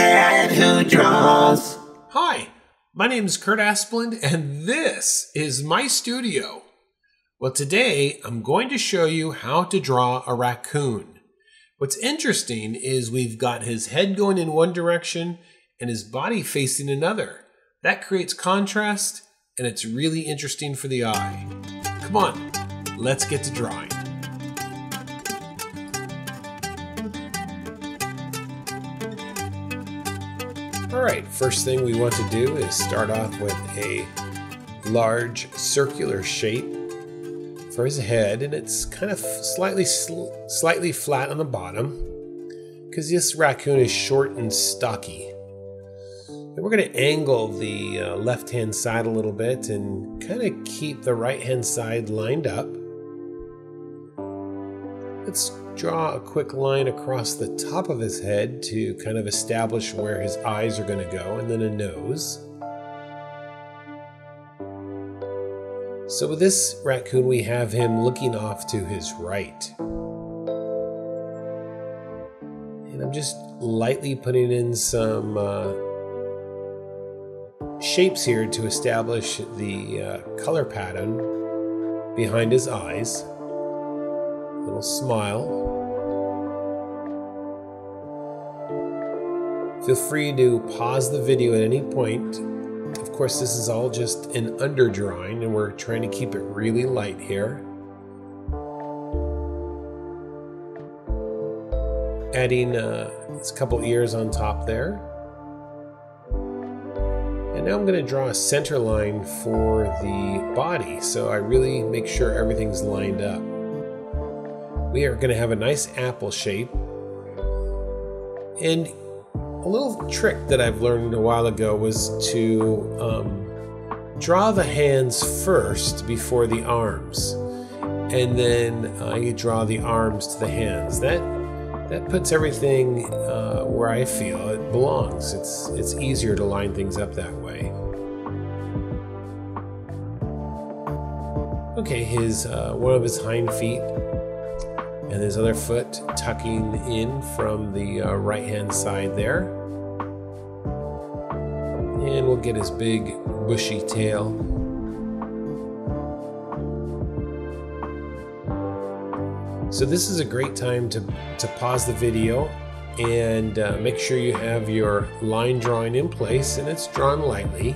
Dad Who Draws. Hi, my name is Kurt Aspland, and this is my studio. Well, today I'm going to show you how to draw a raccoon. What's interesting is we've got his head going in one direction and his body facing another. That creates contrast, and it's really interesting for the eye. Come on, let's get to drawing. All right, first thing we want to do is start off with a large circular shape for his head, and it's kind of slightly sl slightly flat on the bottom because this raccoon is short and stocky. And we're going to angle the uh, left-hand side a little bit and kind of keep the right-hand side lined up. Let's draw a quick line across the top of his head to kind of establish where his eyes are going to go, and then a nose. So with this raccoon, we have him looking off to his right. And I'm just lightly putting in some uh, shapes here to establish the uh, color pattern behind his eyes. Little smile. Feel free to pause the video at any point. Of course, this is all just an underdrawing and we're trying to keep it really light here. Adding uh, a couple ears on top there. And now I'm going to draw a center line for the body so I really make sure everything's lined up. We are going to have a nice apple shape. And a little trick that I've learned a while ago was to um, draw the hands first before the arms, and then uh, you draw the arms to the hands. That that puts everything uh, where I feel it belongs. It's it's easier to line things up that way. Okay, his uh, one of his hind feet and his other foot tucking in from the uh, right hand side there. And we'll get his big bushy tail. So this is a great time to, to pause the video and uh, make sure you have your line drawing in place and it's drawn lightly.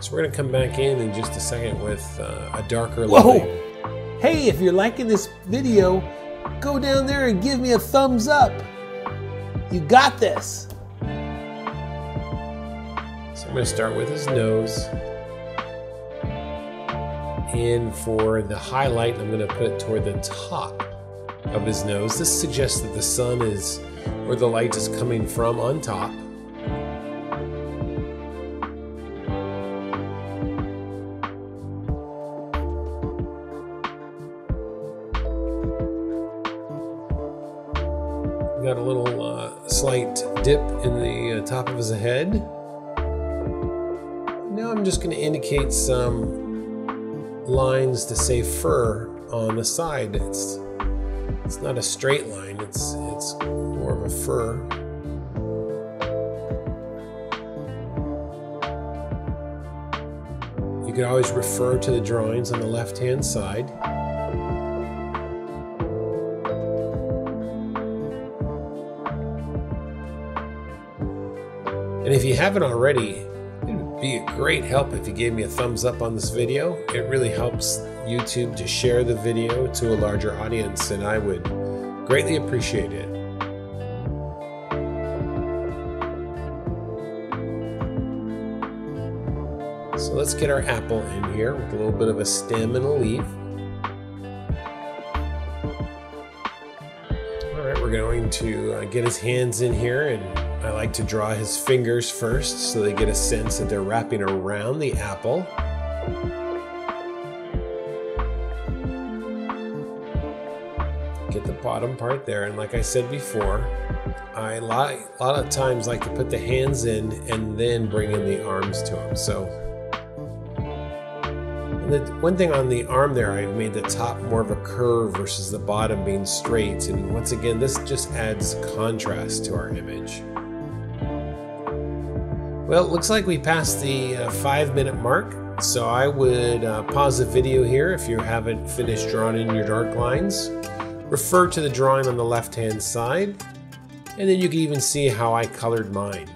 So we're going to come back in in just a second with uh, a darker line. Hey, if you're liking this video, go down there and give me a thumbs up. You got this. So I'm going to start with his nose. And for the highlight, I'm going to put it toward the top of his nose. This suggests that the sun is where the light is coming from on top. Got a little uh, slight dip in the uh, top of his head. Now I'm just going to indicate some lines to say fur on the side. It's it's not a straight line. It's it's more of a fur. You could always refer to the drawings on the left-hand side. And if you haven't already, it would be a great help if you gave me a thumbs up on this video. It really helps YouTube to share the video to a larger audience, and I would greatly appreciate it. So let's get our apple in here with a little bit of a stem and a leaf. All right, we're going to uh, get his hands in here and I like to draw his fingers first so they get a sense that they're wrapping around the apple. Get the bottom part there, and like I said before, I a a lot of times like to put the hands in and then bring in the arms to them. So The one thing on the arm there, I've made the top more of a curve versus the bottom being straight. And once again, this just adds contrast to our image. Well, it looks like we passed the uh, five minute mark. So I would uh, pause the video here if you haven't finished drawing in your dark lines. Refer to the drawing on the left hand side. And then you can even see how I colored mine.